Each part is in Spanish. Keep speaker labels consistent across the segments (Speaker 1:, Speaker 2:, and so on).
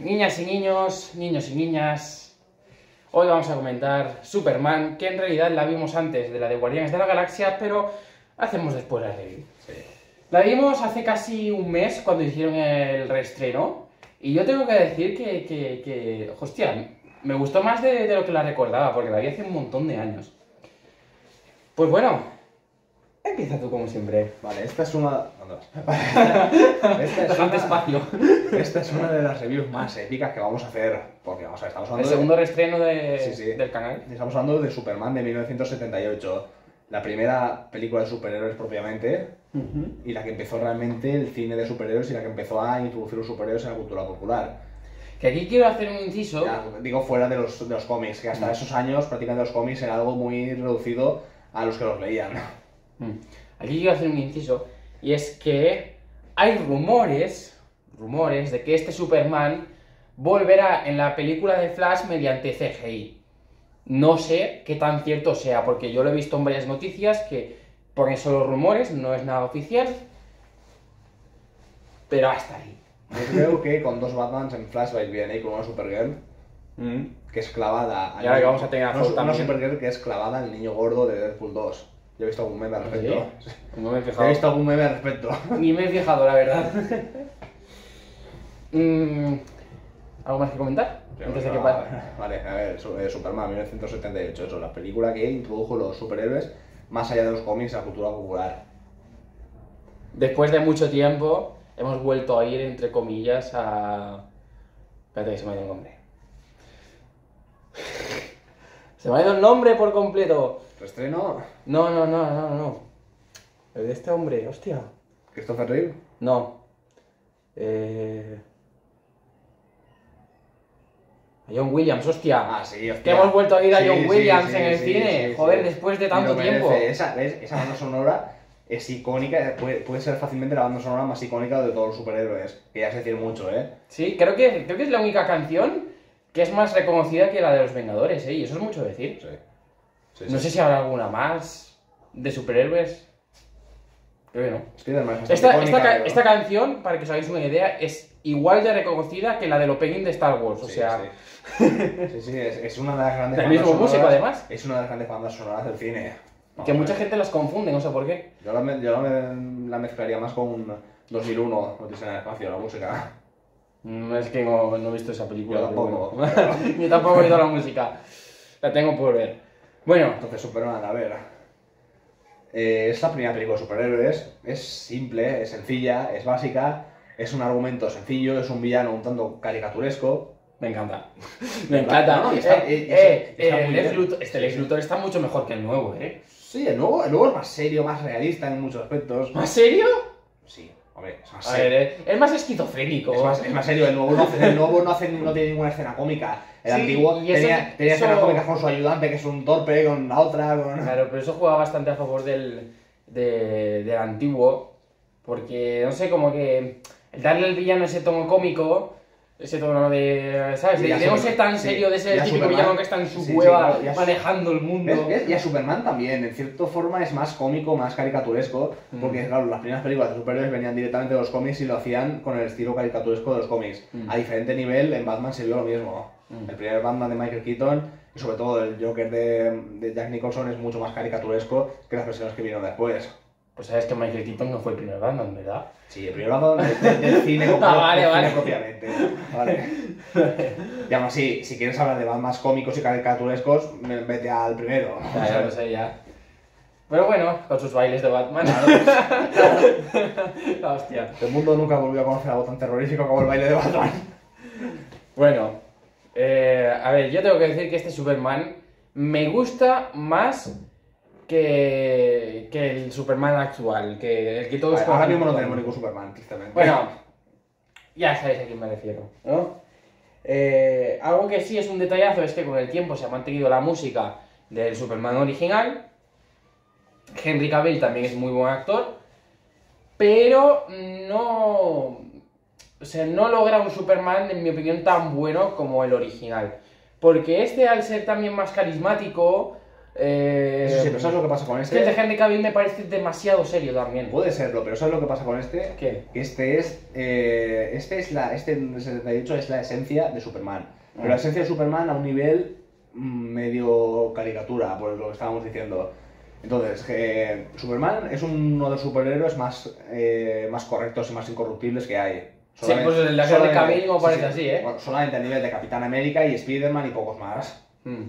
Speaker 1: niñas y niños, niños y niñas, hoy vamos a comentar Superman, que en realidad la vimos antes de la de Guardianes de la Galaxia, pero hacemos después la review. La vimos hace casi un mes cuando hicieron el reestreno, y yo tengo que decir que, que, que hostia, me gustó más de, de lo que la recordaba, porque la vi hace un montón de años. Pues bueno, empieza tú como siempre.
Speaker 2: Vale, esta es una. ¿Dónde vas? esta, es una...
Speaker 1: espacio.
Speaker 2: esta es una de las reviews más épicas que vamos a hacer. Porque, vamos a ver, estamos
Speaker 1: El
Speaker 2: hablando,
Speaker 1: segundo reestreno de,
Speaker 2: Sí, sí.
Speaker 1: del canal.
Speaker 2: de, estamos hablando de Superman de 1978. La primera película de superhéroes propiamente. Y la que empezó realmente el cine de superhéroes y la que empezó a introducir los superhéroes en la cultura popular.
Speaker 1: Que aquí quiero hacer un inciso.
Speaker 2: Ya, digo fuera de los, de los cómics, que hasta
Speaker 1: Mm.
Speaker 2: esos años prácticamente los cómics era algo muy reducido a los que los leían.
Speaker 1: Mm. Aquí quiero hacer un inciso. Y es que hay rumores, rumores de que este Superman volverá en la película de Flash mediante CGI. No sé qué tan cierto sea, porque yo lo he visto en varias noticias que ponen solo rumores, no es nada oficial. Pero hasta ahí.
Speaker 2: Yo creo que con dos Batmans en Flash vais bien, ¿eh? Con una Supergirl que es clavada. al
Speaker 1: Y ahora que vamos a tener a
Speaker 2: una. Supergirl que es clavada al niño gordo de Deadpool 2. Yo he visto algún meme al respecto.
Speaker 1: ¿Sí? No me he
Speaker 2: visto algún meme al respecto.
Speaker 1: Ni me he fijado, la verdad. Mm, ¿Algo más que comentar? Antes de que
Speaker 2: Vale,
Speaker 1: pa-
Speaker 2: Vale, a ver, eh, Superman 1978, eso, la película que introdujo los superhéroes más allá de los cómics a la cultura popular.
Speaker 1: Después de mucho tiempo, hemos vuelto a ir, entre comillas, a... Espérate que se me ha ido el nombre. Se me ha ido el nombre por completo.
Speaker 2: Reestreno,
Speaker 1: No, no, no, no, no. El de este hombre, hostia.
Speaker 2: Christopher Reeve.
Speaker 1: No. Eh... a John Williams, hostia.
Speaker 2: Ah, sí,
Speaker 1: que
Speaker 2: hostia.
Speaker 1: hemos vuelto a ir a
Speaker 2: Sí,
Speaker 1: John
Speaker 2: sí,
Speaker 1: Williams
Speaker 2: sí,
Speaker 1: en el cine. Joder, después de tanto tiempo.
Speaker 2: Esa. Esa banda sonora es icónica, puede, puede ser fácilmente la banda sonora más icónica de todos los superhéroes. Que ya es decir mucho, ¿eh?
Speaker 1: Sí, creo que, creo que es la única canción que es más reconocida que la de los Vengadores, ¿eh? Y eso es mucho decir.
Speaker 2: Sí. Sí,
Speaker 1: No
Speaker 2: sí.
Speaker 1: sé si habrá alguna más de superhéroes. Creo que no.
Speaker 2: Spider-Man es
Speaker 1: Esta,
Speaker 2: icónica,
Speaker 1: esta, ca-
Speaker 2: pero-
Speaker 1: esta canción, para que os hagáis una idea, es igual de reconocida que la del opening de Star Wars. O
Speaker 2: Sí,
Speaker 1: sea,
Speaker 2: sí. Sí, es, es una de las grandes
Speaker 1: Del músico,
Speaker 2: sonoras-
Speaker 1: además.
Speaker 2: Es una de las grandes bandas sonoras del cine.
Speaker 1: que mucha gente las confunde, no sé por qué.
Speaker 2: Yo la, me- yo la, me- la mezclaría más con 2001, Odisea en el espacio, la música.
Speaker 1: Mm, Es que no, no he visto esa película.
Speaker 2: Yo tampoco.
Speaker 1: bueno. Yo tampoco he oído la música. La tengo por ver. Bueno,
Speaker 2: Entonces, Superman, a ver. Eh, es la primera película de superhéroes. Es simple, es sencilla, es básica. Es un argumento sencillo, es un villano un tanto caricaturesco.
Speaker 1: me encanta. Me encanta.
Speaker 2: No,
Speaker 1: este Lex Luthor está mucho mejor que el nuevo, ¿eh?
Speaker 2: Sí, el nuevo, el nuevo es más serio, más realista en muchos aspectos.
Speaker 1: ¿Más serio?
Speaker 2: Sí, hombre, es más
Speaker 1: A
Speaker 2: serio.
Speaker 1: ver, es más esquizofrénico.
Speaker 2: Es más, es más serio, el nuevo no el nuevo no, hace, no tiene ninguna escena cómica. El
Speaker 1: Sí,
Speaker 2: antiguo tenía, tenía escenas
Speaker 1: eso-
Speaker 2: cómicas con su ayudante, que es un torpe, con la otra, con...
Speaker 1: Claro, pero eso juega bastante a favor del, de- del antiguo. Porque, no sé, como que el darle al villano ese tono cómico, ese tono de. ¿Sabes? De, de no ser tan
Speaker 2: sí,
Speaker 1: serio, de ser el típico
Speaker 2: Superman-
Speaker 1: villano que está en su
Speaker 2: sí,
Speaker 1: cueva manejando el mundo.
Speaker 2: Y a Superman también, en cierta forma es más cómico, más caricaturesco,
Speaker 1: Mm.
Speaker 2: porque claro, las primeras películas de superhéroes venían directamente de los cómics y lo hacían con el estilo caricaturesco de los cómics.
Speaker 1: Mm.
Speaker 2: A diferente nivel, en Batman se vio lo mismo.
Speaker 1: Mm.
Speaker 2: El primer Batman de Michael Keaton y sobre todo el Joker de, de Jack Nicholson es mucho más caricaturesco que las versiones que vinieron después.
Speaker 1: Pues sabes que Michael Keaton no fue el primer Batman, ¿verdad?
Speaker 2: Sí, el primer Batman de- de- del cine,
Speaker 1: Ah, vale,
Speaker 2: del cine
Speaker 1: vale.
Speaker 2: propiamente. Vale. Y aún así, si quieres hablar de Batman cómicos y caricaturescos, vete al primero.
Speaker 1: Ya, ya lo sé, ya. Pero bueno, con sus bailes de Batman. La hostia.
Speaker 2: El mundo nunca volvió a conocer algo tan terrorífico como el baile de Batman.
Speaker 1: Bueno, eh, a ver, yo tengo que decir que este Superman me gusta más que, que el Superman actual, que el que todos
Speaker 2: Ahora
Speaker 1: conocen.
Speaker 2: mismo no tenemos ningún Superman, tristemente.
Speaker 1: Bueno, ya sabéis a quién me refiero, ¿no? Eh, algo que sí es un detallazo es que con el tiempo se ha mantenido la música del Superman original. Henry Cavill también es muy buen actor, pero no, o sea, no logra un Superman, en mi opinión, tan bueno como el original. Porque este, al ser también más carismático, Eh,
Speaker 2: Eso sí, pero ¿sabes lo que pasa con
Speaker 1: Es que el
Speaker 2: este?
Speaker 1: de Henry Cavill me parece demasiado serio también.
Speaker 2: Puede serlo, pero ¿sabes lo que pasa con este?
Speaker 1: ¿Qué?
Speaker 2: Este es. eh, este es la. Este en el 78 es la esencia de Superman. Pero
Speaker 1: Ah.
Speaker 2: la esencia de Superman a un nivel mm, medio caricatura, por lo que estábamos diciendo. Entonces, eh, Superman es uno de los superhéroes más, eh, más correctos y más incorruptibles que hay.
Speaker 1: Sí, pues el de Henry
Speaker 2: solamente-
Speaker 1: Cavill
Speaker 2: sí,
Speaker 1: parece
Speaker 2: sí.
Speaker 1: así, ¿eh?
Speaker 2: Solamente a nivel de Capitán América y Spider-Man y pocos más.
Speaker 1: Mm.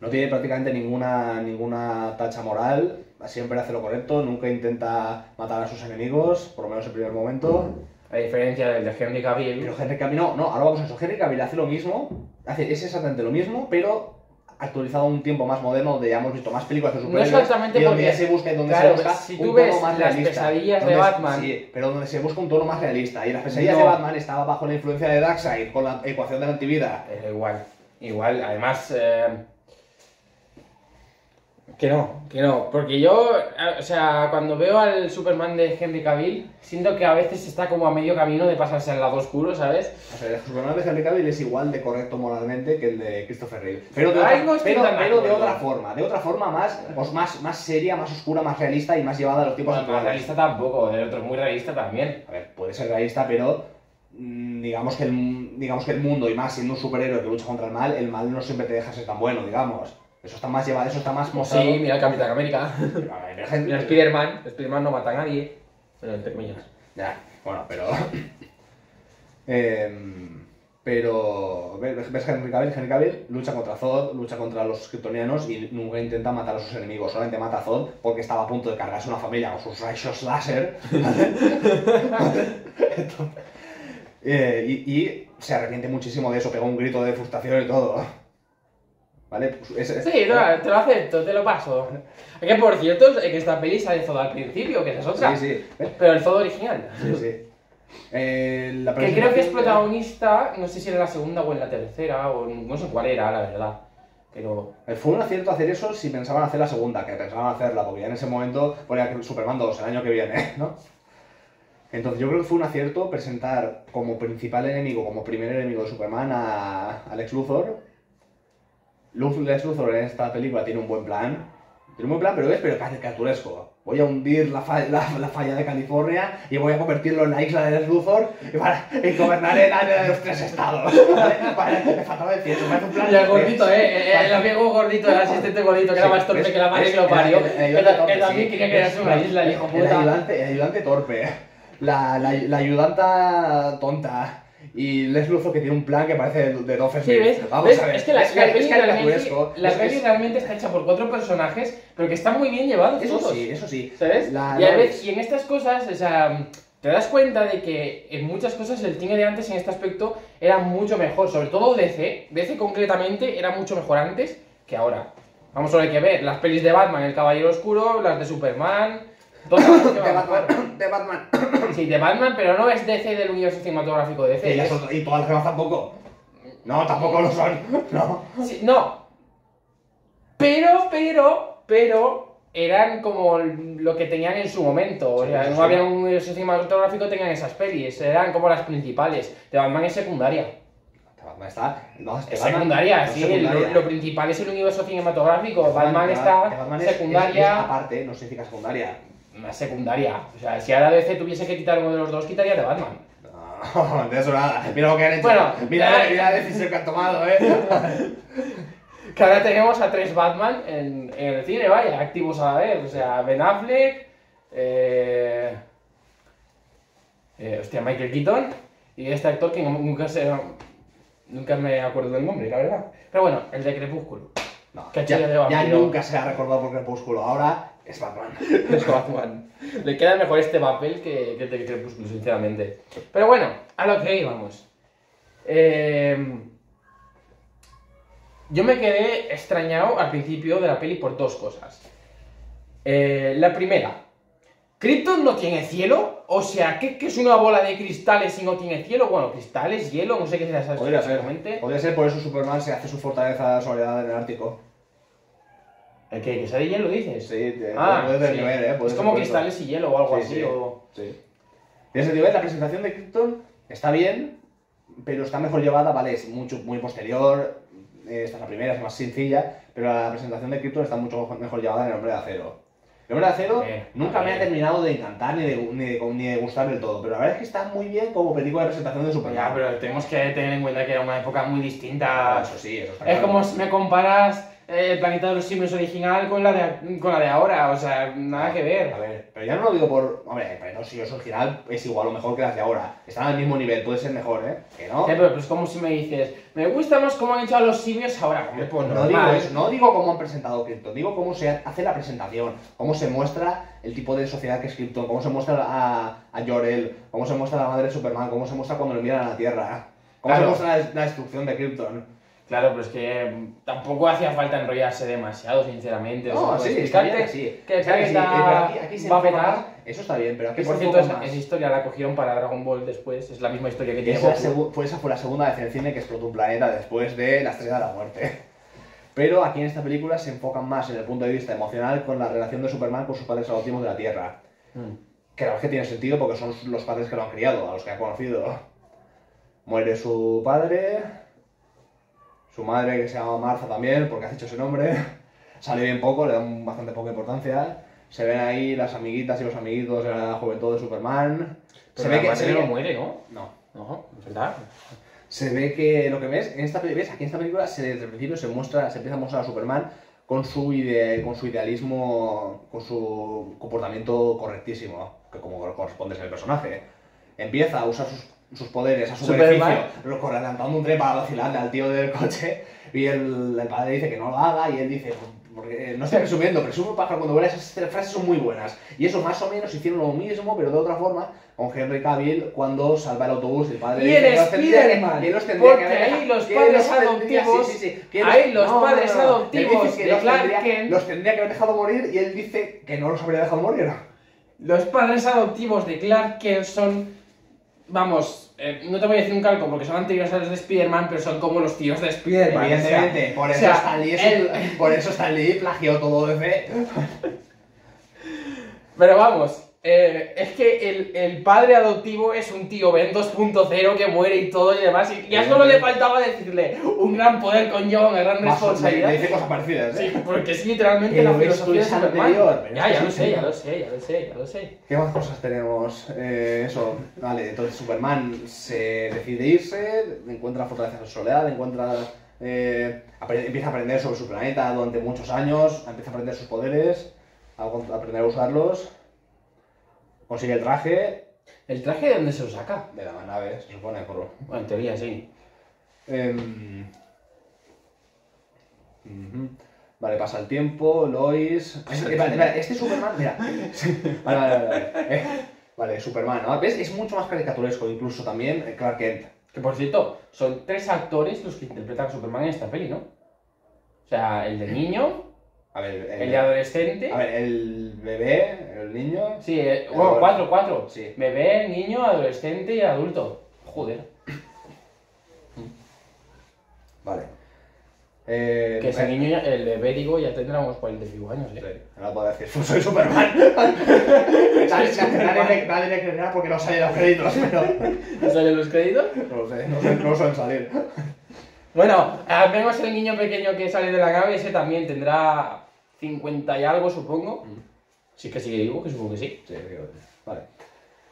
Speaker 2: No tiene prácticamente ninguna, ninguna tacha moral, siempre hace lo correcto, nunca intenta matar a sus enemigos, por lo menos en primer momento.
Speaker 1: A diferencia del de Henry Cavill.
Speaker 2: Pero Henry Cavill, no, no, ahora vamos a eso. Henry Cavill hace lo mismo, hace, es exactamente lo mismo, pero actualizado a un tiempo más moderno, donde ya hemos visto más películas de
Speaker 1: No
Speaker 2: superhéroes.
Speaker 1: exactamente
Speaker 2: y donde
Speaker 1: porque-
Speaker 2: ya se busca, donde
Speaker 1: claro,
Speaker 2: se busca
Speaker 1: si
Speaker 2: un
Speaker 1: tú
Speaker 2: tono
Speaker 1: ves
Speaker 2: más
Speaker 1: las
Speaker 2: realista.
Speaker 1: pesadillas de
Speaker 2: Donde-
Speaker 1: Batman-
Speaker 2: Sí, pero donde se busca un tono más realista. Y las pesadillas
Speaker 1: No.
Speaker 2: de Batman estaba bajo la influencia de Darkseid, con la ecuación de la antivida.
Speaker 1: Pero igual, igual, además... eh, Que no, que no, porque yo, o sea, cuando veo al Superman de Henry Cavill, siento que a veces está como a medio camino de pasarse al lado oscuro, ¿sabes?
Speaker 2: O sea, el Superman de Henry Cavill es igual de correcto moralmente que el de Christopher Reeve. Pero de,
Speaker 1: Ay,
Speaker 2: otra,
Speaker 1: no
Speaker 2: pero, pero de otra forma. De otra forma más, pues más, más seria, más oscura, más realista y más llevada a los tiempos
Speaker 1: Bueno,
Speaker 2: actuales.
Speaker 1: realista tampoco, el otro es muy realista también.
Speaker 2: A ver, puede ser realista, pero mm, digamos que, el, digamos que el mundo, y más siendo un superhéroe que lucha contra el mal, el mal no siempre te deja ser tan bueno, digamos. Eso está más llevado, eso está más mostrado.
Speaker 1: Sí, mira el Capitán América. Mira Spider-Man, Spider-Man no mata a nadie. Pero entre comillas.
Speaker 2: Ya, bueno, pero. Em, pero. ¿Ves Henry Cavill? Henry Cavill lucha contra Zod, lucha contra los kryptonianos y nunca intenta matar a sus enemigos. Solamente mata a Zod porque estaba a punto de cargarse una familia con sus rayos láser. Entonces, eh, y, y se arrepiente muchísimo de eso, pega un grito de frustración y todo. ¿Vale? Pues es- es-
Speaker 1: Sí, no, te lo acepto, te lo paso. Que por cierto, que esta peli sale Zodo al principio, que esa es otra.
Speaker 2: Sí, sí. ¿ves?
Speaker 1: Pero el Zodo original.
Speaker 2: Sí, sí. Eh, la
Speaker 1: Que creo que es protagonista, no sé si en la segunda o en la tercera, o no sé cuál era, la verdad. Pero.
Speaker 2: Eh, Fue un acierto hacer eso si pensaban hacer la segunda, que pensaban hacerla, porque ya en ese momento ponía Superman 2 el año que viene, ¿no? Entonces yo creo que fue un acierto presentar como principal enemigo, como primer enemigo de Superman a, a Lex Luthor. Luz- Luthor en esta película tiene un buen plan. Tiene un buen plan, pero es pero caricaturesco. Voy a hundir la, fa- la, la falla de California y voy a convertirlo en la isla de Lex Luthor y, para, y gobernaré el área de los tres estados. ¿Vale? Vale, me faltaba decir eso, me hace un plan...
Speaker 1: Y el gordito, eh, el amigo gordito, el asistente gordito, que era
Speaker 2: Sí,
Speaker 1: más torpe
Speaker 2: es-
Speaker 1: que la madre que lo parió.
Speaker 2: el- el
Speaker 1: Que,
Speaker 2: ayudante torpe,
Speaker 1: que también
Speaker 2: sí.
Speaker 1: quería crearse una isla, el hijo
Speaker 2: El
Speaker 1: puta.
Speaker 2: ayudante, el ayudante torpe. La, la, la ayudanta tonta. Y Les Luthor que tiene un plan que parece de, de Doffer
Speaker 1: Sí, ¿ves?
Speaker 2: Vamos
Speaker 1: ¿Ves?
Speaker 2: a ver.
Speaker 1: Es que la,
Speaker 2: es,
Speaker 1: la peli realmente, la peli
Speaker 2: es-
Speaker 1: realmente está hecha por cuatro personajes, pero que están muy bien llevados
Speaker 2: Eso
Speaker 1: todos.
Speaker 2: sí, eso sí.
Speaker 1: ¿Sabes?
Speaker 2: La-
Speaker 1: y, a
Speaker 2: la-
Speaker 1: veces, y en estas cosas, o sea, te das cuenta de que en muchas cosas el cine de antes en este aspecto era mucho mejor, sobre todo DC, DC concretamente era mucho mejor antes que ahora. Vamos, solo hay que ver las pelis de Batman, El Caballero Oscuro, las de Superman,
Speaker 2: De. Batman. De Batman.
Speaker 1: Sí, de Batman, pero no es DC del universo cinematográfico de DC.
Speaker 2: Y, las
Speaker 1: es-
Speaker 2: otras- y todas las demás tampoco. No, tampoco lo son. No.
Speaker 1: Sí, no. Pero, pero, pero eran como lo que tenían en su momento. O sea,
Speaker 2: eso
Speaker 1: no
Speaker 2: sí.
Speaker 1: había un universo cinematográfico, tenían esas pelis. Eran como las principales. De Batman es secundaria.
Speaker 2: De Batman está. No,
Speaker 1: Es secundaria, sí.
Speaker 2: secundaria.
Speaker 1: Lo, lo principal es el universo cinematográfico. Batman está
Speaker 2: Batman es- es-
Speaker 1: secundaria.
Speaker 2: es aparte, no significa secundaria.
Speaker 1: Más secundaria. O sea, si ahora DC tuviese que quitar uno de los dos, quitaría de Batman.
Speaker 2: No, de eso nada. Mira lo que han hecho.
Speaker 1: Bueno,
Speaker 2: mira,
Speaker 1: eh,
Speaker 2: mira la decisión que han tomado, eh.
Speaker 1: Que ahora tenemos a tres Batman en, en el cine, vaya, activos a la vez. O sea, Ben Affleck, eh, eh, hostia, Michael Keaton y este actor que nunca se, nunca me acuerdo del nombre, la verdad. Pero bueno, el de Crepúsculo.
Speaker 2: No, ya,
Speaker 1: de
Speaker 2: ya nunca se ha recordado por Crepúsculo, ahora es Batman.
Speaker 1: Es Batman. Le queda mejor este papel que, que el de Crepúsculo, sinceramente. Pero bueno, a lo que íbamos. Eh, yo me quedé extrañado al principio de la peli por dos cosas. Eh, la primera, ¿Krypton no tiene cielo? O sea, ¿qué, qué es una bola de cristales y no tiene cielo? Bueno, cristales, hielo, no sé qué sea
Speaker 2: Podría ser.
Speaker 1: exactamente.
Speaker 2: Podría ser por eso Superman se hace su fortaleza soledad en el Ártico.
Speaker 1: ¿El qué? ¿Que sea de hielo dices?
Speaker 2: Sí, te-
Speaker 1: Ah,
Speaker 2: puede
Speaker 1: sí.
Speaker 2: tener, eh. puede
Speaker 1: es como cristales y hielo o algo
Speaker 2: Sí,
Speaker 1: así.
Speaker 2: sí.
Speaker 1: O...
Speaker 2: Sí. Tiene sentido, ¿eh? La presentación de Krypton está bien, pero está mejor llevada, vale, es mucho, muy posterior. eh, esta es la primera, es más sencilla, pero la presentación de Krypton está mucho mejor llevada en El Hombre de Acero. El Hombre de Acero
Speaker 1: ver,
Speaker 2: nunca me ha terminado de encantar ni de, ni, de, ni de gustar del todo, pero la verdad es que está muy bien como película de presentación de Superman.
Speaker 1: Ya, pero tenemos que tener en cuenta que era una época muy
Speaker 2: Ah,
Speaker 1: distinta.
Speaker 2: eso sí, eso está
Speaker 1: Es
Speaker 2: claro.
Speaker 1: como si me comparas eh, el planeta de los simios original con la de, con la de ahora, o sea, nada que
Speaker 2: A
Speaker 1: ver.
Speaker 2: ver, pero ya no lo digo por. Hombre, el planeta de los simios original es igual o mejor que las de ahora. Están al mismo nivel, puede ser mejor, ¿eh? Que no.
Speaker 1: Eh, pero pues como si me dices, me gusta más cómo han hecho a los simios ahora. Hombre, pues
Speaker 2: no digo
Speaker 1: normal.
Speaker 2: eso, no digo cómo han presentado Krypton, digo cómo se hace la presentación, cómo se muestra el tipo de sociedad que es Krypton, cómo se muestra a, a Jor-El, cómo se muestra la madre de Superman, cómo se muestra cuando le miran a la Tierra, cómo
Speaker 1: Claro.
Speaker 2: se muestra la, la destrucción de Krypton.
Speaker 1: Claro, pero es que mm, tampoco hacía falta enrollarse demasiado, sinceramente. O sea,
Speaker 2: No, sí, está bien así.
Speaker 1: que
Speaker 2: Está sí,
Speaker 1: Planeta
Speaker 2: eh, aquí, aquí se
Speaker 1: va a petar.
Speaker 2: Eso está bien, pero aquí
Speaker 1: Que por cierto, esa, historia la cogieron para Dragon Ball después, es la misma historia que tiene
Speaker 2: Esa, fue, esa fue la segunda vez en el cine que explotó un planeta después de la Estrella de la Muerte. Pero aquí en esta película se enfocan más en el punto de vista emocional con la relación de Superman con sus padres adoptivos de la Tierra.
Speaker 1: Mm.
Speaker 2: Que la verdad es que tiene sentido porque son los padres que lo han criado, a los que ha conocido. Muere su padre, su madre que se llama Martha también, porque has dicho ese nombre. Sale bien poco, le dan bastante poca importancia. Se ven ahí las amiguitas y los amiguitos de la juventud de Superman.
Speaker 1: Pero
Speaker 2: se ve que se ve
Speaker 1: no muere, ¿no?
Speaker 2: No.
Speaker 1: No, es verdad.
Speaker 2: Se ve que lo que ves en esta película, aquí en esta película se, desde el principio se muestra, se empieza a mostrar a Superman con su ide- con su idealismo, con su comportamiento correctísimo, que como corresponde ser el personaje. Empieza a usar sus, sus poderes a su
Speaker 1: Superman.
Speaker 2: beneficio, lo- adelantando un tren para vacilarle al tío del coche, y el, el padre dice que no lo haga, y él dice, porque no estoy resumiendo, presumo pájaro cuando vuela, esas tres frases son muy buenas. Y eso más o menos hicieron lo mismo, pero de otra forma, con Henry Cavill cuando salva el autobús, el padre
Speaker 1: Y el Spiderman,
Speaker 2: que los tendría
Speaker 1: porque
Speaker 2: que haber-
Speaker 1: ahí los padres adoptivos-
Speaker 2: sí, sí, sí,
Speaker 1: ahí los padres
Speaker 2: Le
Speaker 1: adoptivos
Speaker 2: dice que
Speaker 1: de
Speaker 2: los
Speaker 1: Clark
Speaker 2: tendría-
Speaker 1: Kent-
Speaker 2: Los tendría que haber dejado morir y él dice que no los habría dejado morir.
Speaker 1: Los padres adoptivos de Clark Kent son, vamos, eh, no te voy a decir un calco porque son anteriores a los de Spider-Man, pero son como los tíos de Spider-Man. o sea,
Speaker 2: Evidentemente, por,
Speaker 1: o
Speaker 2: eso
Speaker 1: sea,
Speaker 2: Stan Lee es
Speaker 1: el-
Speaker 2: por eso Stan Lee plagió todo de
Speaker 1: Pero vamos, eh, es que el, el padre adoptivo es un tío Ben 2.0 que muere y todo y demás. Y ya solo le faltaba decirle un gran poder conlleva una gran responsabilidad.
Speaker 2: Le dice cosas parecidas, ¿eh?
Speaker 1: Sí, porque es literalmente
Speaker 2: Pero
Speaker 1: la filosofía
Speaker 2: es anterior, pero
Speaker 1: Ya, ya lo sé, ya lo sé, ya lo sé, ya lo sé.
Speaker 2: ¿Qué más cosas tenemos? Eh, eso, vale, entonces Superman se decide irse, encuentra la fortaleza de su soledad, encuentra... eh, empieza a aprender sobre su planeta durante muchos años, empieza a aprender sus poderes, a aprender a usarlos, consigue el traje
Speaker 1: ¿El traje de dónde se lo saca?
Speaker 2: de la nave, se supone, por...
Speaker 1: Bueno, en teoría sí.
Speaker 2: Em. Vale, pasa el tiempo, Lois. Eh, vale, vale, este Superman, mira. Vale, vale, vale. Vale, Eh, vale, Superman, ¿no? ¿Ves? Es mucho más caricaturesco, incluso también eh, Clark Kent.
Speaker 1: Que por cierto, son tres actores los que interpretan a Superman en esta peli, ¿no? O sea, el de niño,
Speaker 2: A ver, el,
Speaker 1: el de adolescente.
Speaker 2: a ver, el bebé, el niño.
Speaker 1: Sí,
Speaker 2: El
Speaker 1: bueno,
Speaker 2: adolescente.
Speaker 1: cuatro, cuatro.
Speaker 2: Sí.
Speaker 1: Bebé, niño, adolescente y adulto. Joder.
Speaker 2: Vale. Eh,
Speaker 1: Que ese
Speaker 2: eh,
Speaker 1: niño, ya- el bebé, digo, ya tendrá unos 45 años,
Speaker 2: sí,
Speaker 1: ¿eh?
Speaker 2: No puedo decir, pues soy Superman. nadie, nadie le- nadie le creerá porque no salen los créditos, pero.
Speaker 1: ¿No salen los créditos?
Speaker 2: No lo sé, no, sé, no suelen salir.
Speaker 1: Bueno, vemos el niño pequeño que sale de la nave, ese también tendrá 50 y algo, supongo.
Speaker 2: Mm.
Speaker 1: Sí que sigue vivo, que supongo que sí.
Speaker 2: Sí, digo, vale.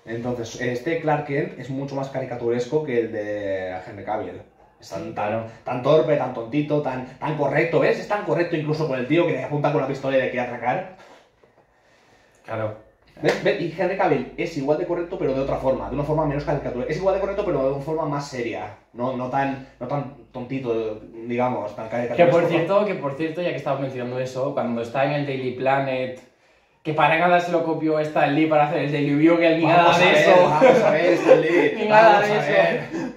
Speaker 2: Entonces, este Clark Kent es mucho más caricaturesco que el de Henry Cavill. Es tan, tan, tan torpe, tan tontito, tan, tan correcto, ¿ves? Es tan correcto incluso con el tío que le apunta con la pistola y le quiere atracar.
Speaker 1: Claro.
Speaker 2: ¿Ves? ¿Ves? Y Henry Cavill es igual de correcto, pero de otra forma, de una forma menos caricaturesca. Es igual de correcto, pero de una forma más seria. No, no, tan, no tan tontito, digamos, tan
Speaker 1: Que
Speaker 2: caricaturesco.
Speaker 1: por cierto, que por cierto, ya que estamos mencionando eso, cuando está en el Daily Planet, que para nada se lo copió Stan Lee para hacer el Daily View, que ni nada
Speaker 2: Vamos a
Speaker 1: de eso.
Speaker 2: Vamos a ver, Stan Lee,
Speaker 1: Ni nada de eso.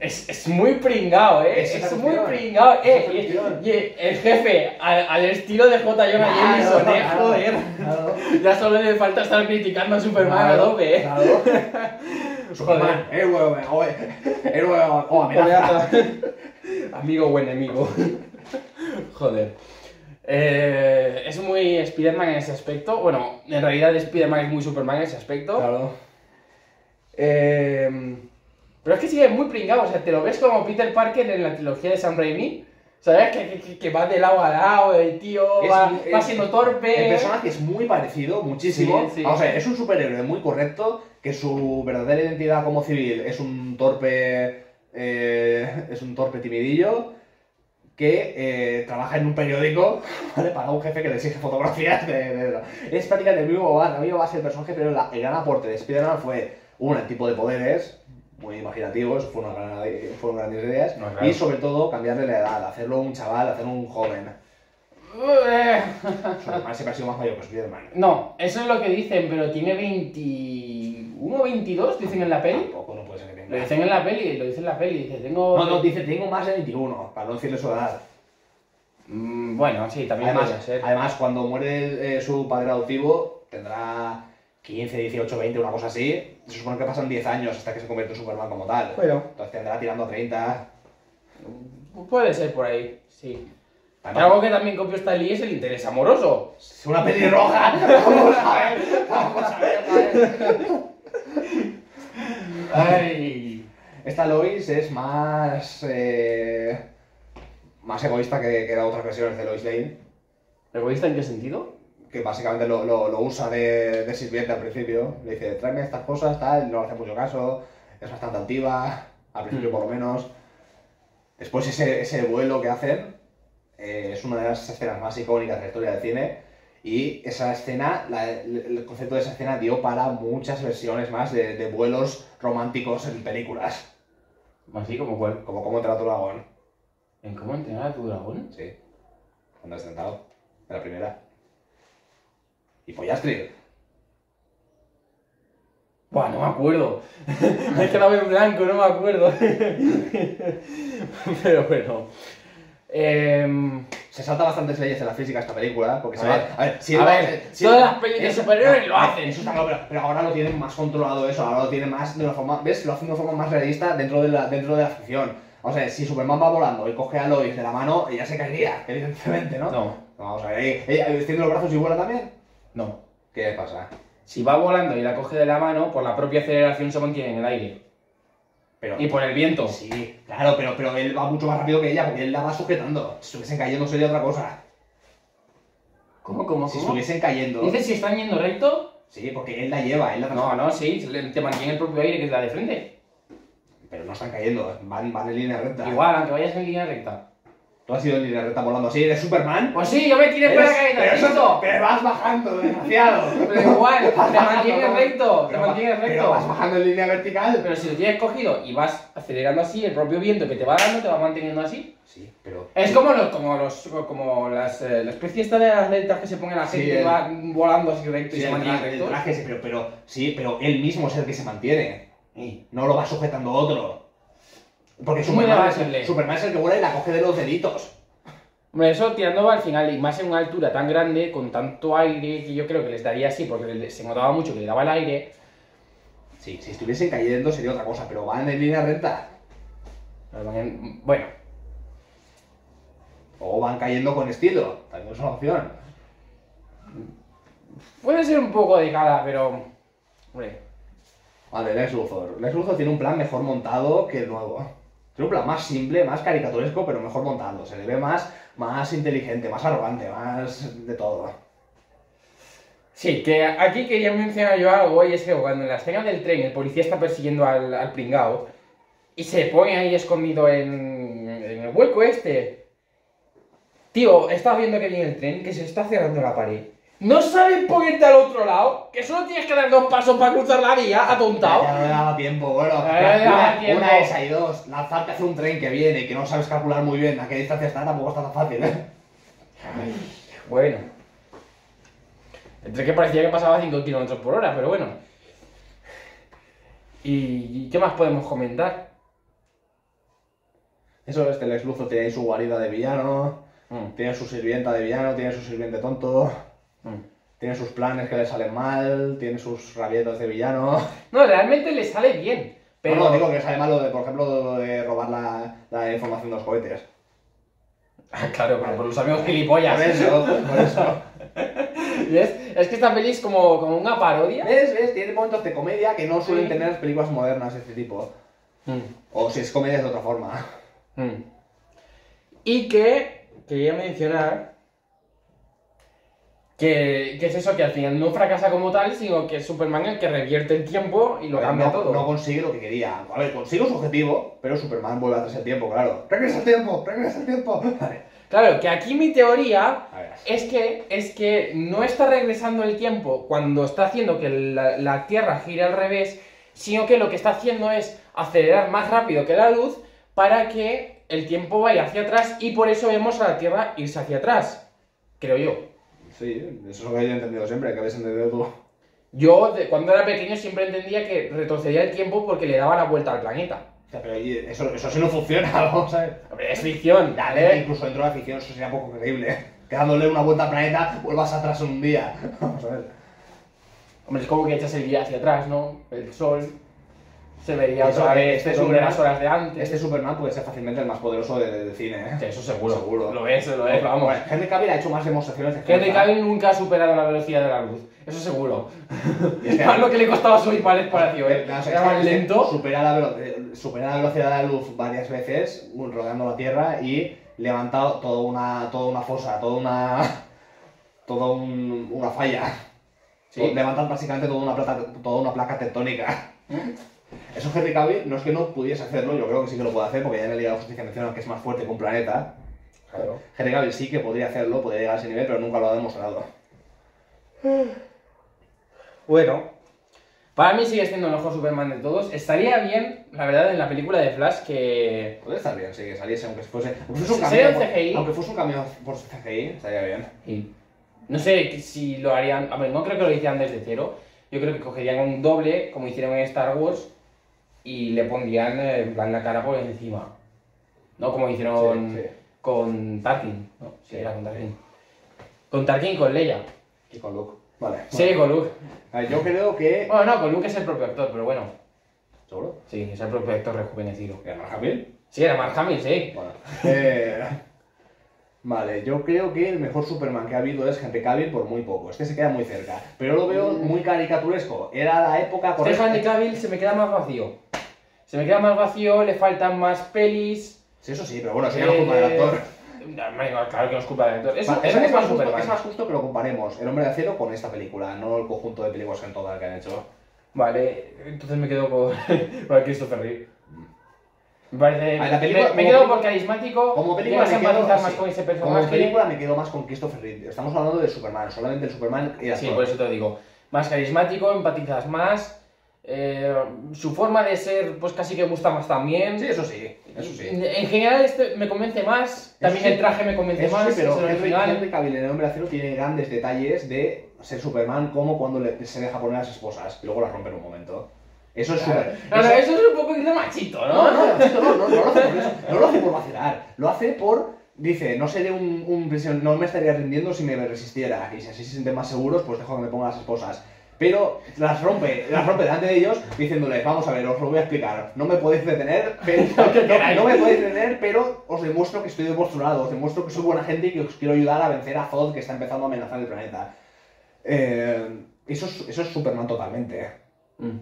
Speaker 1: Es, es muy pringao, eh.
Speaker 2: Es
Speaker 1: Es muy
Speaker 2: Esa
Speaker 1: eh. Y, y el jefe, al, al estilo de J. Jonah Jameson, eh. Joder. Ya solo le falta estar criticando a Superman a tope, eh.
Speaker 2: claro. Superman, héroe, héroe, o amenaza.
Speaker 1: Amigo o enemigo. Joder. Eh, es muy Spider-Man en ese aspecto. Bueno, en realidad Spider-Man es muy Superman en ese aspecto.
Speaker 2: Claro.
Speaker 1: Eh, pero es que sigue muy pringado. O sea, te lo ves como Peter Parker en la trilogía de Sam Raimi. ¿Sabes? Que, que, que va de lado a lado, el tío
Speaker 2: Es-
Speaker 1: va,
Speaker 2: es-
Speaker 1: va siendo torpe.
Speaker 2: El personaje es muy parecido, muchísimo.
Speaker 1: Sí, sí.
Speaker 2: O sea, es un superhéroe muy correcto, que su verdadera identidad como civil es un torpe. eh, es un torpe timidillo. Que eh, trabaja en un periódico, ¿vale? Para un jefe que le exige fotografías de. de- es prácticamente el mismo base, el mismo base del personaje, pero la- el gran aporte de Spider-Man fue, uno, el tipo de poderes, muy imaginativos, fue una gran- fueron grandes ideas,
Speaker 1: No, claro.
Speaker 2: y sobre todo cambiarle la edad, hacerlo un chaval, hacerlo un joven. Superman siempre ha sido más mayor que Spider-Man.
Speaker 1: No, eso es lo que dicen, pero tiene 21, 22, dicen en la peli.
Speaker 2: Tampoco no puede ser que tenga.
Speaker 1: Lo dicen en la peli, lo dicen en la peli. Dice, tengo.
Speaker 2: No, no, dice, tengo más de 21, para no decirle su edad.
Speaker 1: Mm, bueno, sí, también
Speaker 2: Además,
Speaker 1: podría ser.
Speaker 2: además cuando muere eh, su padre adoptivo, tendrá 15, 18, 20, una cosa así. Se supone que pasan 10 años hasta que se convierte en Superman como tal.
Speaker 1: Bueno,
Speaker 2: Entonces tendrá tirando a 30.
Speaker 1: puede ser por ahí, sí.
Speaker 2: Además,
Speaker 1: Algo que también copió Stan Lee es el interés amoroso.
Speaker 2: es una pelirroja. Vamos a ver, vamos a ver, a ver.
Speaker 1: Ay.
Speaker 2: Esta Lois es más. eh, más egoísta que, que otras versiones de Lois Lane.
Speaker 1: ¿Egoísta en qué sentido?
Speaker 2: Que básicamente lo, lo, lo usa de, de sirviente al principio. Le dice, tráeme estas cosas, tal, no hace mucho caso, es bastante altiva, al principio
Speaker 1: Mm.
Speaker 2: por lo menos. Después ese, ese vuelo que hacen eh, es una de las escenas más icónicas de la historia del cine. Y esa escena, la- el concepto de esa escena dio para muchas versiones más de, de vuelos románticos en películas.
Speaker 1: Así como cuál.
Speaker 2: Como Cómo entra tu dragón.
Speaker 1: ¿En cómo entrenar a tu dragón?
Speaker 2: Sí. Cuando has sentado. De la primera. Y Pollastri.
Speaker 1: Buah, no me acuerdo. Me he quedado en blanco, no me acuerdo. Pero bueno. Em,
Speaker 2: Se salta bastantes leyes en la física esta película, porque
Speaker 1: A
Speaker 2: se
Speaker 1: ver,
Speaker 2: va. A ver, si
Speaker 1: a
Speaker 2: él-
Speaker 1: ver,
Speaker 2: si
Speaker 1: todas las de
Speaker 2: eso-
Speaker 1: superhéroes lo hacen.
Speaker 2: Eso está claro, pero, pero ahora lo tienen más controlado eso, ahora lo tienen más de una forma. ¿Ves? Lo hacen de una forma más realista dentro de la, dentro de la ficción. O sea, si Superman va volando y coge a Lois de la mano, ella se caería, evidentemente, ¿no?
Speaker 1: no,
Speaker 2: Vamos a ver, ella extiende los brazos y vuela también.
Speaker 1: No.
Speaker 2: ¿Qué pasa?
Speaker 1: Si va volando y la coge de la mano, por la propia aceleración se mantiene en el aire.
Speaker 2: Pero,
Speaker 1: Y por el viento.
Speaker 2: Sí, claro, pero, pero él va mucho más rápido que ella, porque él la va sujetando. Si estuviesen cayendo sería otra cosa.
Speaker 1: ¿Cómo, cómo,
Speaker 2: Si
Speaker 1: cómo?
Speaker 2: estuviesen cayendo.
Speaker 1: ¿Dices si están yendo recto?
Speaker 2: Sí, porque él la lleva, él la
Speaker 1: No, no, sí, te mantiene el propio aire que es la de frente.
Speaker 2: Pero no están cayendo, van, van en línea recta.
Speaker 1: Igual, aunque vayas en línea recta.
Speaker 2: Tú has ido en línea recta volando así, eres Superman.
Speaker 1: Pues sí, yo me tiré por la caída,
Speaker 2: pero, eso-
Speaker 1: listo.
Speaker 2: pero vas bajando, desgraciado.
Speaker 1: Pero igual, te mantienes recto, te
Speaker 2: Pero
Speaker 1: mantienes
Speaker 2: Pero
Speaker 1: recto.
Speaker 2: vas bajando en línea vertical.
Speaker 1: Pero si lo tienes cogido y vas acelerando así, el propio viento que te va dando te va manteniendo así.
Speaker 2: Sí, pero.
Speaker 1: Es como los, como los, como las, eh, la especie esta de las letras que se ponen a la
Speaker 2: Sí,
Speaker 1: gente que
Speaker 2: el-
Speaker 1: va volando así recto y
Speaker 2: Sí,
Speaker 1: se
Speaker 2: el,
Speaker 1: mantiene
Speaker 2: tra- el
Speaker 1: recto.
Speaker 2: traje, sí, pero, pero. Sí, pero él mismo es el que se mantiene.
Speaker 1: Sí.
Speaker 2: No lo va sujetando otro. Porque Superman es. Superman es el que vuela y la coge de los deditos.
Speaker 1: Hombre, eso tirando al final, y más en una altura tan grande, con tanto aire, que yo creo que les daría así, porque se notaba mucho que le daba el aire.
Speaker 2: Sí, si estuviesen cayendo sería otra cosa, pero van en línea recta.
Speaker 1: Bueno,
Speaker 2: O van cayendo con estilo. También es una opción.
Speaker 1: puede ser un poco de cada, pero. Hombre,
Speaker 2: Vale, Lex Luthor. Lex Luthor tiene un plan mejor montado que el nuevo. Tiene más simple, más caricaturesco, pero mejor montado. Se le ve más, más inteligente, más arrogante, más de todo.
Speaker 1: Sí, que aquí quería mencionar yo algo, y es que cuando en la escena del tren el policía está persiguiendo al, al pringao y se pone ahí escondido en, el hueco este. Tío, estás viendo que viene el tren, que se está cerrando la pared. ¿No sabes ponerte al otro lado? Que solo tienes que dar dos pasos para cruzar la vía, atontado.
Speaker 2: Ya no le daba tiempo, bueno.
Speaker 1: Ya no le daba
Speaker 2: una,
Speaker 1: tiempo.
Speaker 2: una es ahí dos. Lanzarte hacia un tren que viene y que no sabes calcular muy bien a qué distancia está, tampoco está tan fácil, ¿eh?
Speaker 1: Ay, bueno. Entre que parecía que pasaba a 5 km por hora, pero bueno. ¿Y qué más podemos comentar?
Speaker 2: Eso, este Lex Luthor tiene ahí su guarida de villano,
Speaker 1: Mm,
Speaker 2: tiene su sirvienta de villano, tiene su sirviente tonto,
Speaker 1: mm.
Speaker 2: tiene sus planes que le salen mal, tiene sus rabietas de villano.
Speaker 1: No, realmente le sale bien. Pero
Speaker 2: Pero no, digo que le sale mal lo de, por ejemplo, lo de robar la, la información de los cohetes.
Speaker 1: Ah, claro, pero por los amigos gilipollas.
Speaker 2: Por eso, por eso.
Speaker 1: ¿Ves? Es que esta peli es como, como una parodia.
Speaker 2: ¿Ves? ¿Ves? Tiene momentos de comedia que no suelen
Speaker 1: Sí.
Speaker 2: tener las películas modernas de este tipo.
Speaker 1: Mm,
Speaker 2: O si es comedia es de otra forma.
Speaker 1: mm. Y que quería mencionar que, que es eso, que al final no fracasa como tal, sino que es Superman el que revierte el tiempo y lo
Speaker 2: ver,
Speaker 1: cambia
Speaker 2: no,
Speaker 1: todo.
Speaker 2: no consigue lo que quería. A ver, consigue su objetivo, pero Superman vuelve atrás el tiempo, claro. ¡Regresa el tiempo! ¡Regresa el tiempo! Vale.
Speaker 1: Claro, que aquí mi teoría es que, es que no está regresando el tiempo cuando está haciendo que la, la Tierra gire al revés, sino que lo que está haciendo es acelerar más rápido que la luz para que el tiempo vaya hacia atrás y por eso vemos a la Tierra irse hacia atrás. Creo yo.
Speaker 2: Sí, eso es lo que yo he entendido siempre, que habéis entendido tú.
Speaker 1: Yo, de- cuando era pequeño, siempre entendía que retrocedía el tiempo porque le daba la vuelta al planeta.
Speaker 2: O sea, pero eso, eso sí no funciona, vamos a ver.
Speaker 1: Hombre, es ficción,
Speaker 2: Dale, incluso dentro de la ficción eso sería poco creíble. Que dándole una vuelta al planeta, vuelvas atrás en un día. Vamos a ver.
Speaker 1: Hombre, es como que echas el día hacia atrás, ¿no? El sol se vería
Speaker 2: Eso,
Speaker 1: otra vez
Speaker 2: este Superman-
Speaker 1: las horas de antes.
Speaker 2: Este Superman puede ser fácilmente el más poderoso de- de- del cine, ¿eh?
Speaker 1: Sí, eso seguro.
Speaker 2: Seguro.
Speaker 1: Lo es, lo es, vamos.
Speaker 2: Bueno, Henry Cavill ha hecho más demostraciones de
Speaker 1: Henry. Cavill nunca ha superado la velocidad de la luz. Eso seguro.
Speaker 2: Y este-
Speaker 1: Más lo que le costaba subir para el espacio, ¿eh?
Speaker 2: No, o sea,
Speaker 1: Era más
Speaker 2: este
Speaker 1: lento.
Speaker 2: Supera la, velo- eh, supera la velocidad de la luz varias veces, rodeando la Tierra y levanta toda una, toda una fosa, toda una. toda un- una falla.
Speaker 1: Sí.
Speaker 2: Levantan básicamente toda una, plata, toda una placa tectónica. Eso Henry Cavill no es que no pudiese hacerlo, yo creo que sí que lo puede hacer, porque ya en la Liga de Justicia mencionan que es más fuerte que un planeta.
Speaker 1: Claro.
Speaker 2: Henry Cavill sí que podría hacerlo, podría llegar a ese nivel, pero nunca lo ha demostrado.
Speaker 1: Bueno. Para mí sigue siendo el mejor Superman de todos. Estaría bien, la verdad, en la película de Flash que...
Speaker 2: Podría estar bien, sí, que saliese, aunque fuese, aunque fuese un
Speaker 1: ¿Sería
Speaker 2: cambio.
Speaker 1: un CGI?
Speaker 2: Aunque fuese un cambio por CGI, estaría bien.
Speaker 1: No sé si lo harían... A ver, no creo que lo hicieran desde cero. Yo creo que cogerían un doble, como hicieron en Star Wars, y le pondrían eh, en plan la cara por encima. ¿No? Como hicieron
Speaker 2: Sí, sí.
Speaker 1: con Tarkin. No, sí, era con Tarkin. Con Tarkin y con Leia.
Speaker 2: Y con Luke. Vale.
Speaker 1: Sí, con Luke.
Speaker 2: Ver, yo creo que.
Speaker 1: Bueno, no, con Luke es el propio actor, pero bueno.
Speaker 2: ¿Seguro?
Speaker 1: Sí, es el propio actor rejuvenecido.
Speaker 2: ¿Que Mark Hamill?
Speaker 1: Sí, era Mark Hamill, sí.
Speaker 2: Bueno. Eh, Vale, yo creo que el mejor Superman que ha habido es Henry Cavill por muy poco. Este se queda muy cerca. Pero lo veo muy caricaturesco. Era la época
Speaker 1: Este
Speaker 2: correcta.
Speaker 1: Henry Cavill se me queda más vacío. Se me queda más vacío, le faltan más pelis.
Speaker 2: Sí, eso sí, pero bueno, eso ya no es culpa del actor.
Speaker 1: Eh, no, Claro que no es culpa del actor. Eso,
Speaker 2: es,
Speaker 1: es
Speaker 2: más
Speaker 1: más
Speaker 2: justo,
Speaker 1: Superman.
Speaker 2: es más justo que lo comparemos, El Hombre de Acero, con esta película, no el conjunto de películas en total que han hecho.
Speaker 1: Vale, entonces me quedo con, con Christopher Reeve. Me parece.
Speaker 2: La película-
Speaker 1: me, me
Speaker 2: como
Speaker 1: quedo por carismático.
Speaker 2: Como película me quedo,
Speaker 1: empatizar
Speaker 2: sí.
Speaker 1: más con ese
Speaker 2: Como
Speaker 1: personaje.
Speaker 2: película me quedo más con Christopher Reeve. Estamos hablando de Superman, solamente el Superman y
Speaker 1: Sí, por eso te lo digo. Más carismático, empatizas más. eh, su forma de ser, pues casi que gusta más también.
Speaker 2: Sí, eso sí, eso sí.
Speaker 1: En general, este me convence más. También
Speaker 2: sí.
Speaker 1: el traje me convence
Speaker 2: Eso
Speaker 1: más.
Speaker 2: sí, pero Henry. Henry Cavill en El Hombre Acero tiene grandes detalles de ser Superman, como cuando le- se deja poner a las esposas y luego las rompe en un momento. Eso es
Speaker 1: Claro,
Speaker 2: súper...
Speaker 1: Claro,
Speaker 2: eso-
Speaker 1: eso es un poco de machito, ¿no?
Speaker 2: No, no, no, no, no, no lo hace por eso. No lo hace por vacilar. Lo hace por. Dice, no seré un, un no me estaría rindiendo si me resistiera. Y si así se sienten más seguros, pues dejo que me pongan las esposas. Pero las rompe, las rompe delante de ellos diciéndoles, vamos a ver, os lo voy a explicar. No me podéis detener, pero, no, no me podéis detener, pero os demuestro que estoy de vuestro lado, os demuestro que soy buena gente y que os quiero ayudar a vencer a Zod que está empezando a amenazar el planeta. Eh, eso, es, eso es Superman totalmente.
Speaker 1: Mm.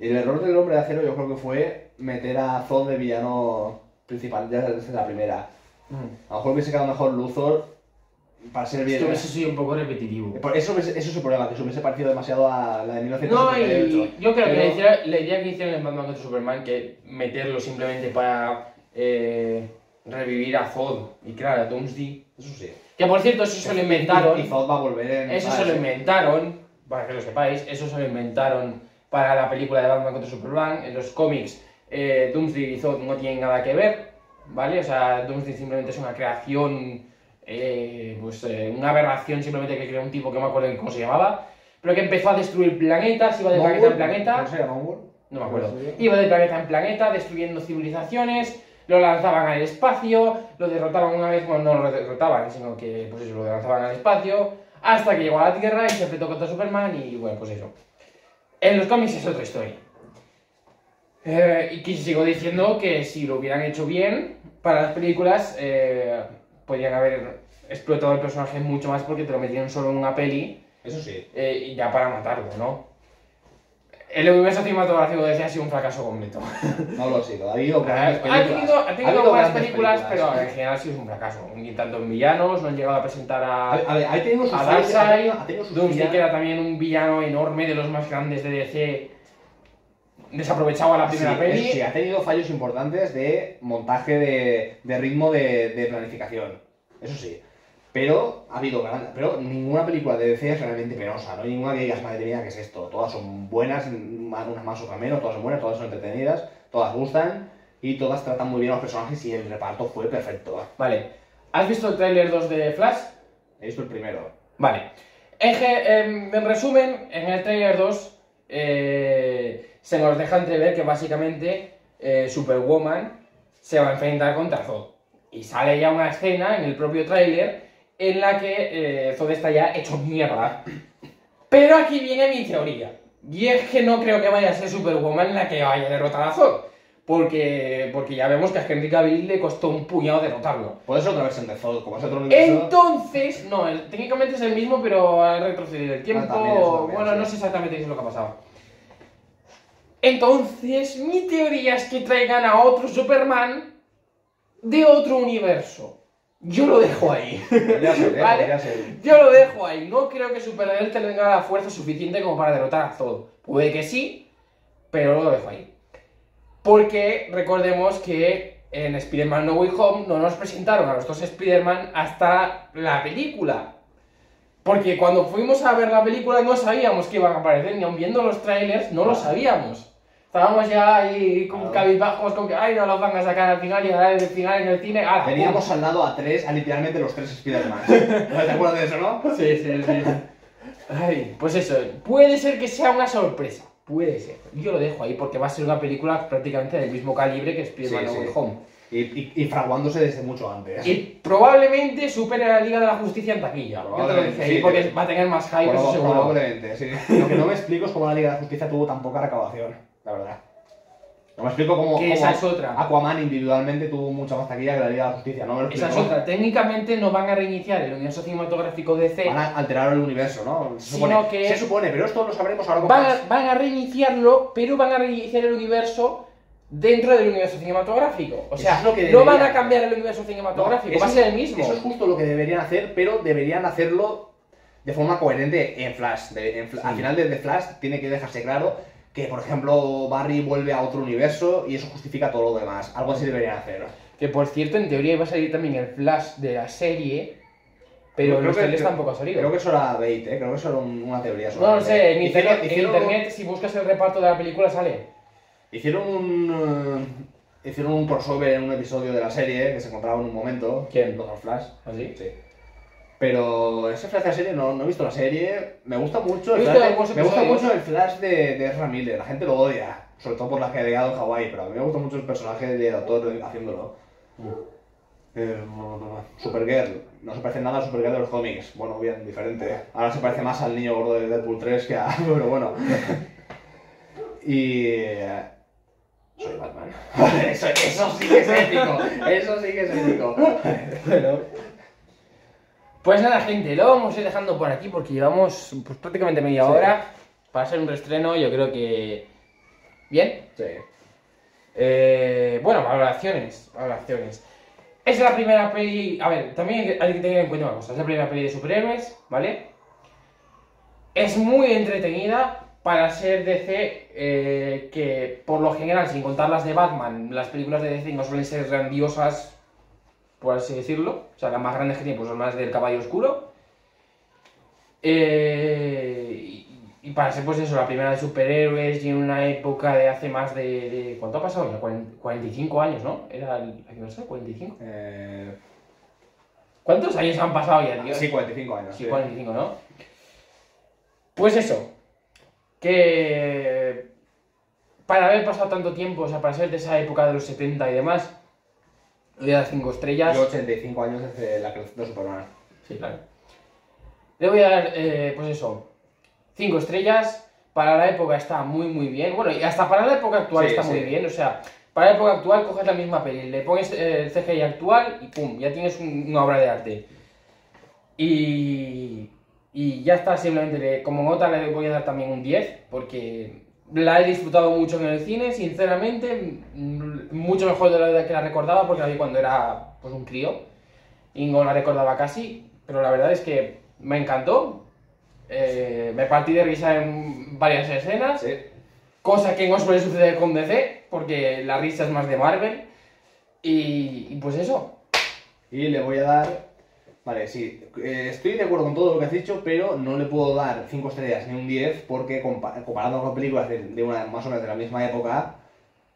Speaker 2: El error del hombre de acero yo creo que fue meter a Zod de villano principal, ya desde la primera.
Speaker 1: Mm.
Speaker 2: A lo mejor hubiese quedado mejor Luthor para ser bien.
Speaker 1: Esto eso sí un poco repetitivo.
Speaker 2: Por Eso, hubiese- eso es el problema, que se hubiese parecido demasiado a la de
Speaker 1: No,
Speaker 2: 1978.
Speaker 1: y yo creo que
Speaker 2: Pero-
Speaker 1: la idea, la idea que hicieron en Batman contra Superman, que meterlo simplemente para eh, revivir a Zod y crear a Doomsday.
Speaker 2: Eso sí.
Speaker 1: Que por cierto, eso se lo inventaron.
Speaker 2: Y Zod va a volver en.
Speaker 1: Eso se lo inventaron, para que lo sepáis, eso se lo inventaron para la película de Batman contra Superman. En los cómics, eh, Doomsday y Zod no tienen nada que ver, ¿vale? O sea, Doomsday simplemente es una creación, eh, pues eh, una aberración simplemente que creó un tipo que no me acuerdo cómo se llamaba, pero que empezó a destruir planetas, iba de planeta en planeta.
Speaker 2: ¿No
Speaker 1: me acuerdo. Iba de planeta en planeta, destruyendo civilizaciones, lo lanzaban al espacio, lo derrotaban una vez, bueno, no lo derrotaban, sino que pues eso, lo lanzaban al espacio, hasta que llegó a la Tierra y se enfrentó contra Superman y bueno, pues eso. En los cómics es otra historia. Eh, y que sigo diciendo que si lo hubieran hecho bien para las películas, eh, podrían haber explotado el personaje mucho más porque te lo metieron solo en una peli
Speaker 2: Eso sí.
Speaker 1: eh, y ya para matarlo, ¿no? El universo cinematográfico de DC ha sido un fracaso completo.
Speaker 2: No lo ha sido. Ha habido
Speaker 1: Ha
Speaker 2: grandes películas.
Speaker 1: tenido, ha tenido
Speaker 2: habido
Speaker 1: buenas
Speaker 2: grandes
Speaker 1: películas, pero en general ha sido un fracaso. Ni tanto en villanos, no han llegado a presentar
Speaker 2: A
Speaker 1: a,
Speaker 2: ver, a ver, ha tenido sus
Speaker 1: a
Speaker 2: ha
Speaker 1: Darkseid,
Speaker 2: ha
Speaker 1: Doomsday, que era también un villano enorme, de los más grandes de DC, desaprovechado a la primera
Speaker 2: Sí,
Speaker 1: peli.
Speaker 2: sí, ha tenido fallos importantes de montaje de, de ritmo de, de planificación. Eso sí. Pero ha habido grandes. Pero ninguna película de DC es realmente penosa, ¿no? hay Ninguna que digas, madre mía, ¿qué es esto? Todas son buenas, unas más, otras menos, todas son buenas, todas son entretenidas, todas gustan y todas tratan muy bien a los personajes y el reparto fue perfecto.
Speaker 1: Vale. ¿Has visto el tráiler 2 de Flash?
Speaker 2: He visto el primero.
Speaker 1: Vale. En, em, en resumen, en el trailer 2 eh, se nos deja entrever que básicamente eh, Superwoman se va a enfrentar contra Zod. Y sale ya una escena en el propio tráiler en la que eh, Zod está ya hecho mierda. Pero aquí viene mi teoría. Y es que no creo que vaya a ser Superwoman la que vaya a derrotar a Zod. Porque, porque ya vemos que a Henry Cavill le costó un puñado derrotarlo.
Speaker 2: Puede ser otra versión de Zod, como es otro universo.
Speaker 1: Entonces, no, el- técnicamente es el mismo, pero ha retrocedido el tiempo.
Speaker 2: Ah, también es
Speaker 1: bueno,
Speaker 2: sí.
Speaker 1: no sé exactamente qué es lo que ha pasado. Entonces, mi teoría es que traigan a otro Superman de otro universo. Yo lo dejo ahí.
Speaker 2: Ser, ¿eh?
Speaker 1: ¿Vale?
Speaker 2: Podría ser.
Speaker 1: Yo lo dejo ahí. No creo que Supergirl tenga la fuerza suficiente como para derrotar a Zod. Puede que sí, pero lo dejo ahí. Porque recordemos que en Spider-Man No Way Home no nos presentaron a los dos Spider-Man hasta la película. Porque cuando fuimos a ver la película no sabíamos que iban a aparecer, ni aun viendo los trailers no lo sabíamos. Estábamos ya ahí con
Speaker 2: Claro.
Speaker 1: cabizbajos con que, ay, no los van a sacar al final y ahora el final en el cine. ¡ala, pum!
Speaker 2: Teníamos al lado a tres, a literalmente los tres Spider-Man. ¿No te acuerdas de eso, no?
Speaker 1: Sí, sí, sí. Ay, pues eso, puede ser que sea una sorpresa. Puede ser. Yo lo dejo ahí porque va a ser una película prácticamente del mismo calibre que Spider-Man
Speaker 2: Sí, sí.
Speaker 1: Home.
Speaker 2: Y, y, y fraguándose desde mucho antes.
Speaker 1: Y probablemente supere a la Liga de la Justicia en taquilla. Yo te lo dije ahí
Speaker 2: sí,
Speaker 1: porque va a tener más hype, eso seguro.
Speaker 2: Probablemente, sí. Lo que no me explico es cómo la Liga de la Justicia tuvo tan poca recaudación, la verdad. No me explico cómo,
Speaker 1: Que
Speaker 2: cómo
Speaker 1: esa es otra.
Speaker 2: Aquaman individualmente tuvo mucha más taquilla que la Liga de la Justicia, no me lo
Speaker 1: Esa es otra. Técnicamente no van a reiniciar el universo cinematográfico DC.
Speaker 2: Van a alterar el universo, ¿no? Se
Speaker 1: Sino
Speaker 2: supone,
Speaker 1: que-
Speaker 2: se supone, pero esto lo sabremos ahora con
Speaker 1: Van
Speaker 2: más.
Speaker 1: a, van a reiniciarlo, pero van a reiniciar el universo dentro del universo cinematográfico. O sea,
Speaker 2: es lo que
Speaker 1: no van a cambiar el universo cinematográfico,
Speaker 2: No,
Speaker 1: va a ser el mismo.
Speaker 2: Eso es justo lo que deberían hacer, pero deberían hacerlo de forma coherente en Flash. De- en Fla-
Speaker 1: Sí.
Speaker 2: Al final de, de Flash tiene que dejarse claro que, por ejemplo, Barry vuelve a otro universo y eso justifica todo lo demás. Algo así deberían hacer.
Speaker 1: Que por cierto, en teoría iba a salir también el flash de la serie, pero
Speaker 2: Creo
Speaker 1: los
Speaker 2: que-
Speaker 1: trailers
Speaker 2: creo-
Speaker 1: tampoco ha salido.
Speaker 2: Creo que eso era bait, ¿eh? Creo que eso era un- una teoría.
Speaker 1: No lo sé, en,
Speaker 2: Hicieron-
Speaker 1: internet, en internet, si buscas el reparto de la película sale.
Speaker 2: Hicieron un. eh, hicieron un crossover en un episodio de la serie que se encontraba en un momento.
Speaker 1: ¿Quién?
Speaker 2: Dos Flash.
Speaker 1: ¿Así?
Speaker 2: Sí. Pero ese Flash de la serie no, no he visto la serie. Me gusta mucho el Flash, de- me gusta mucho el Flash de, de Ezra Miller. La gente lo odia. Sobre todo por la que ha llegado en Hawái. Pero a mí me gusta mucho el personaje de autor haciéndolo. Eh, Supergirl. No se parece nada al Supergirl de los cómics. Bueno, bien, diferente. Ahora se parece más al niño gordo de Deadpool 3 que a... Pero bueno. Y... eh, Soy Batman. Eso, eso sí que es épico. Eso sí que es épico.
Speaker 1: Bueno. Pues nada, gente, lo vamos a ir dejando por aquí porque llevamos pues, prácticamente media
Speaker 2: Sí.
Speaker 1: hora. Para ser un reestreno, yo creo que. Bien.
Speaker 2: Sí.
Speaker 1: Eh, bueno, valoraciones. Valoraciones. Es la primera peli. A ver, también hay que- hay que tener en cuenta una cosa: es la primera peli de superhéroes, ¿vale? Es muy entretenida para ser DC, eh, que por lo general, sin contar las de Batman, las películas de DC no suelen ser grandiosas, por así decirlo. O sea, las más grandes que tiene pues, son las del Caballo Oscuro. Eh, y, y para ser, pues eso, la primera de superhéroes y en una época de hace más de. de- ¿Cuánto ha pasado? Ya 40 45 años, ¿no? Era el. No sé, 45.
Speaker 2: Eh,
Speaker 1: ¿Cuántos años han pasado ya, tío?
Speaker 2: sí, 45 años.
Speaker 1: Sí,
Speaker 2: sí.
Speaker 1: 45, ¿no? Pues eso. Que. Para haber pasado tanto tiempo, o sea, para ser de esa época de los 70 y demás, le voy a dar 5 estrellas.
Speaker 2: Yo 85 años desde la creación de Superman.
Speaker 1: Sí, claro. Le voy a dar, eh, pues eso, 5 estrellas. Para la época está muy, muy bien. Bueno, y hasta para la época actual
Speaker 2: Sí,
Speaker 1: está
Speaker 2: sí.
Speaker 1: muy bien. O sea, para la época actual coges la misma peli, le pones eh, el CGI actual y pum, ya tienes un- una obra de arte. Y, y ya está, simplemente, le- como nota le voy a dar también un 10, porque La he disfrutado mucho en el cine, sinceramente. Mucho mejor de lo que la recordaba porque la vi cuando era pues, un crío. Y no la recordaba casi. Pero la verdad es que me encantó. Eh, me partí de risa en varias escenas.
Speaker 2: Sí.
Speaker 1: Cosa que no suele suceder con DC, porque la risa es más de Marvel. Y, y pues eso.
Speaker 2: Y le voy a dar. Vale, sí, eh, estoy de acuerdo con todo lo que has dicho, pero no le puedo dar 5 estrellas ni un 10 porque compa- comparando con películas de, de una más o menos de la misma época,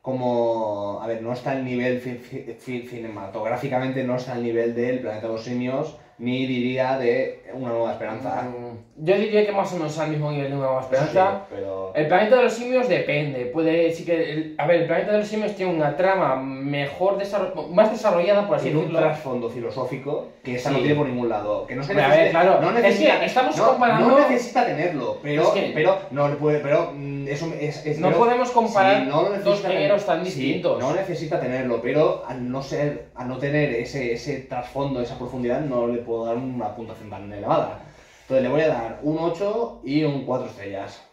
Speaker 2: como. A ver, no está al nivel ci- ci- ci- cinematográficamente, no está al nivel del Planeta de los Simios, ni diría de Una Nueva Esperanza.
Speaker 1: Mm, Yo diría que más o menos al mismo nivel de Nueva Esperanza.
Speaker 2: Sí, pero.
Speaker 1: El planeta de los simios depende. Puede sí que. el- a ver, el planeta de los simios tiene una trama mejor desarrollada, más desarrollada, por así
Speaker 2: Tiene un trasfondo filosófico que esa
Speaker 1: Sí.
Speaker 2: no tiene por ningún lado. Que no se
Speaker 1: Hombre, a ver,
Speaker 2: necesita,
Speaker 1: claro,
Speaker 2: no
Speaker 1: es que
Speaker 2: necesita,
Speaker 1: estamos
Speaker 2: no,
Speaker 1: comparando-
Speaker 2: no necesita tenerlo, pero,
Speaker 1: Es que-
Speaker 2: pero no puede, pero mm, eso es, es-
Speaker 1: No
Speaker 2: pero-
Speaker 1: podemos comparar
Speaker 2: sí, no necesita
Speaker 1: dos géneros tan distintos.
Speaker 2: no necesita tenerlo, pero al no ser, al no tener ese, ese trasfondo, esa profundidad, no le puedo dar una puntuación tan elevada. Entonces le voy a dar un 8 y un 4 estrellas.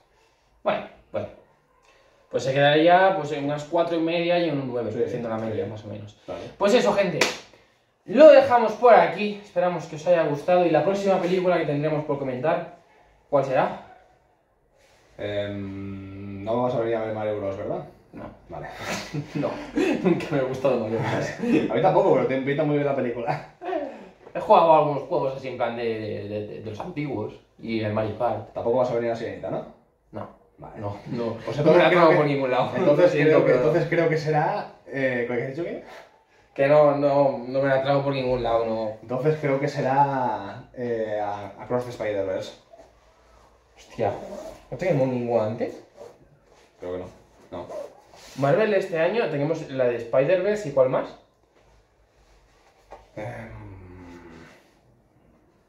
Speaker 1: Bueno, bueno. Pues se quedaría pues, en unas cuatro y media y un 9,
Speaker 2: Sí,
Speaker 1: siendo la media,
Speaker 2: sí.
Speaker 1: más o menos.
Speaker 2: Vale.
Speaker 1: Pues eso, gente. Lo dejamos por aquí. Esperamos que os haya gustado. Y la próxima película que tendremos por comentar, ¿cuál será?
Speaker 2: Em, no vamos a venir a ver Mario Bros, ¿verdad?
Speaker 1: No.
Speaker 2: Vale.
Speaker 1: No, nunca me ha gustado Mario Bros.
Speaker 2: A mí tampoco, pero te invita muy bien la película.
Speaker 1: He jugado a algunos juegos así en plan de, de- de- de los antiguos y el Mario Kart.
Speaker 2: Tampoco vas a venir a Sirenita, ¿no?
Speaker 1: No,
Speaker 2: Vale.
Speaker 1: no, no.
Speaker 2: Pues
Speaker 1: no me la
Speaker 2: entonces creo que-
Speaker 1: por ningún lado.
Speaker 2: Entonces,
Speaker 1: siento,
Speaker 2: creo que,
Speaker 1: pero-
Speaker 2: entonces creo que será. Eh, ¿Qué has dicho que?
Speaker 1: Que no, no, no me la trago por ningún lado, no.
Speaker 2: Entonces creo que será. Eh, a- Across the Spider-Verse.
Speaker 1: Hostia, ¿no tenemos ninguna antes?
Speaker 2: Creo que no. No.
Speaker 1: Marvel este año tenemos la de Spider-Verse y cuál más?
Speaker 2: Em,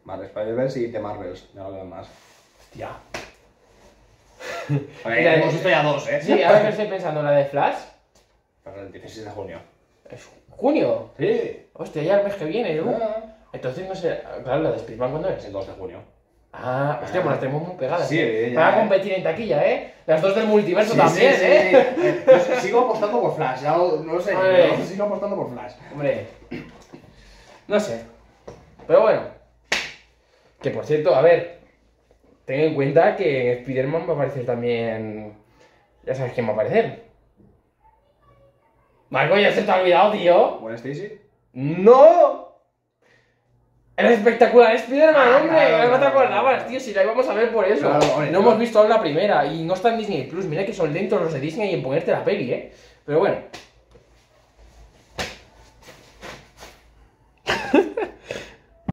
Speaker 2: Vale, Spider-Verse y The Marvels. Ya no quedan más.
Speaker 1: Hostia. Mira,
Speaker 2: hemos
Speaker 1: eh,
Speaker 2: visto ya dos, ¿eh?
Speaker 1: Sí, ahora que estoy pensando en la de Flash.
Speaker 2: Para el 16 de junio.
Speaker 1: Es junio.
Speaker 2: Sí.
Speaker 1: Hostia, ya el mes que viene, ¿no?
Speaker 2: Ah,
Speaker 1: Entonces no sé. Claro, la de Spider-Man cuándo
Speaker 2: Es el 2 de junio.
Speaker 1: Ah, hostia, pues las tenemos muy pegadas.
Speaker 2: Sí,
Speaker 1: ¿eh?
Speaker 2: ya,
Speaker 1: Van a
Speaker 2: eh.
Speaker 1: competir en taquilla, ¿eh? Las dos del multiverso
Speaker 2: Sí,
Speaker 1: también,
Speaker 2: sí, sí.
Speaker 1: ¿eh?
Speaker 2: Eh, yo sigo apostando por Flash. Ya no, no lo sé, sigo apostando por Flash.
Speaker 1: Hombre. No sé. Pero bueno. Que por cierto, a ver. Ten en cuenta que en Spider-Man va a aparecer también. Ya sabes quién va a aparecer. Marco, ya se te ha olvidado, tío.
Speaker 2: Bueno, Stacy.
Speaker 1: ¡No! El espectacular Spider-Man,
Speaker 2: Ah,
Speaker 1: hombre.
Speaker 2: claro,
Speaker 1: no te acordabas, tío. Si la íbamos a ver por eso.
Speaker 2: Claro, hombre,
Speaker 1: no
Speaker 2: claro.
Speaker 1: hemos visto aún la primera. Y no está en Disney Plus. Mira que son lentos los de Disney en ponerte la peli, eh. Pero bueno.